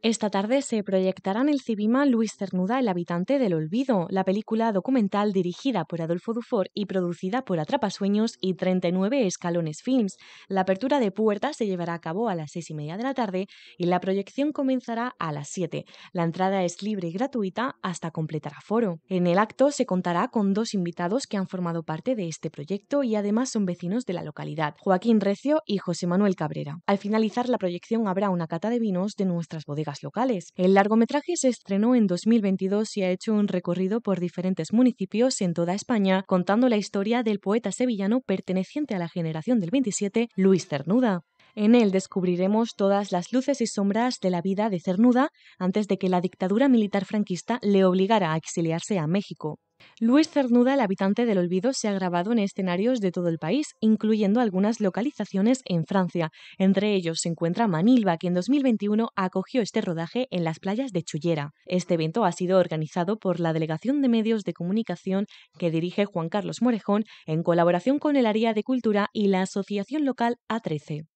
Esta tarde se proyectará en el Cibima Luis Cernuda, el habitante del olvido, la película documental dirigida por Adolfo Dufour y producida por Atrapasueños y 39 Escalones Films. La apertura de puertas se llevará a cabo a las seis y media de la tarde y la proyección comenzará a las 7. La entrada es libre y gratuita hasta completar aforo. En el acto se contará con dos invitados que han formado parte de este proyecto y además son vecinos de la localidad, Joaquín Recio y José Manuel Cabrera. Al finalizar la proyección habrá una cata de vinos de nuestras bodegas locales. El largometraje se estrenó en 2022 y ha hecho un recorrido por diferentes municipios en toda España, contando la historia del poeta sevillano perteneciente a la generación del 27, Luis Cernuda. En él descubriremos todas las luces y sombras de la vida de Cernuda antes de que la dictadura militar franquista le obligara a exiliarse a México. Luis Cernuda, el habitante del olvido, se ha grabado en escenarios de todo el país, incluyendo algunas localizaciones en Francia. Entre ellos se encuentra Manilva, que en 2021 acogió este rodaje en las playas de Chullera. Este evento ha sido organizado por la Delegación de Medios de Comunicación que dirige Juan Carlos Morejón en colaboración con el Área de Cultura y la Asociación Local A13.